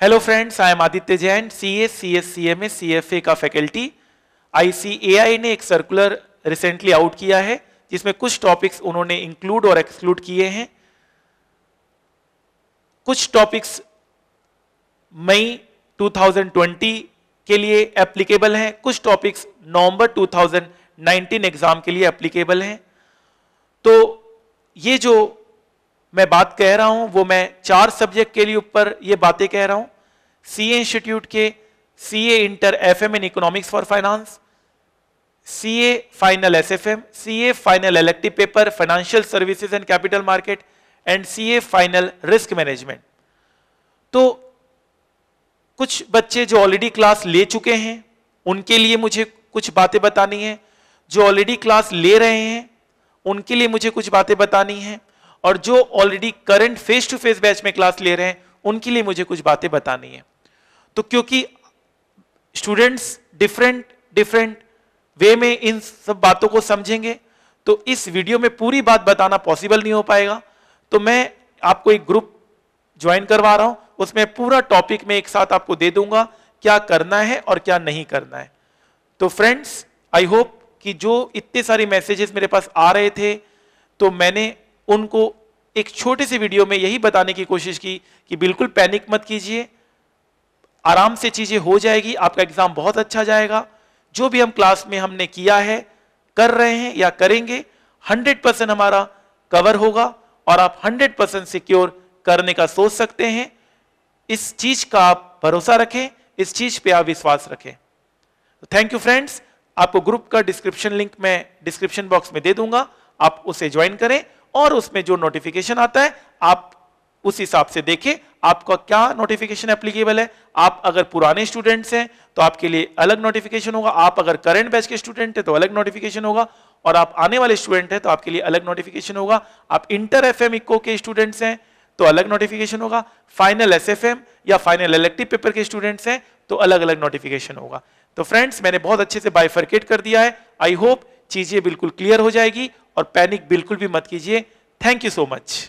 Hello friends I am Aditya Jain C S C S C M S C F A का faculty ICAI ने एक circular recently out किया है, जिसमें कुछ टॉपिक्स उन्होंने इंक्लूड और एक्सक्लूड किए हैं. कुछ टॉपिक्स मई 2020 के लिए एप्लीकेबल हैं, कुछ टॉपिक्स नवंबर 2019 एग्ज़ाम के लिए एप्लीकेबल हैं. तो ये जो मैं बात कह रहा हूँ, वो मैं चार सब्जेक्ट के लिए ऊपर ये बातें कह रहा हूँ। सी इंस्टीट्यूट के C A inter F M in economics for finance C A final S F M C A final elective paper financial services and capital market and C A final risk management तो कुछ बच्चे जो already class ले चुके हैं, उनके लिए मुझे कुछ बातें बतानी है। जो ऑलरेडी क्लास ले रहे हैं, उनके लिए मुझे कुछ बातें बतानी है। और जो already current face to face batch में क्लास ले रहे हैं, उनके लिए मुझे कुछ बातें बतानी है। तो क्योंकि स्टूडेंट्स डिफरेंट डिफरेंट वे में इन सब बातों को समझेंगे तो इस वीडियो में पूरी बात बताना पॉसिबल नहीं हो पाएगा। तो मैं आपको एक ग्रुप ज्वाइन करवा रहा हूँ, उसमें पूरा टॉपिक में एक साथ आपको दे दूँगा, क्या करना है और क्या नहीं करना है। तो फ्रेंड्स आई होप कि जो इतने सारे मैसेजेस मेरे पास आ रहे थे तो मैंने उनको एक छोटे से वीडियो में यही बताने की कोशिश की कि बिल्कुल पैनिक मत कीजिए, आराम से चीज़ें हो जाएगी, आपका एग्ज़ाम बहुत अच्छा जाएगा, जो भी हम क्लास में हमने किया है, कर रहे हैं या करेंगे 100 परसेंट हमारा कवर होगा और आप 100 परसेंट सिक्योर करने का सोच सकते हैं। इस चीज़ का आप भरोसा रखें, इस चीज़ पे आप विश्वास रखें। थैंक यू फ्रेंड्स आपको ग्रुप का डिस्क्रिप्शन लिंक मैं डिस्क्रिप्शन बॉक्स में दे दूँगा, आप उसे ज्वाइन करें और उसमें जो नोटिफिकेशन आता है, आप उस हिसाब से देखें, आपका क्या नोटिफिकेशन एप्लीकेबल है। आप अगर पुराने स्टूडेंट्स हैं तो आपके लिए अलग नोटिफिकेशन होगा। आप अगर करंट बैच के स्टूडेंट हैं तो अलग नोटिफिकेशन होगा। और आप आने वाले स्टूडेंट हैं तो आपके लिए अलग नोटिफिकेशन होगा। आप इंटर एफ़ एम इको के स्टूडेंट्स हैं तो अलग नोटिफिकेशन होगा। फाइनल एस एफ़ एम या फाइनल इलेक्टिव पेपर के स्टूडेंट्स हैं तो अलग अलग नोटिफिकेशन होगा। तो फ्रेंड्स मैंने बहुत अच्छे से बाइफर्केट कर दिया है। आई होप चीज़ें बिल्कुल क्लियर हो जाएगी। और पैनिक बिल्कुल भी मत कीजिए। Thank you so much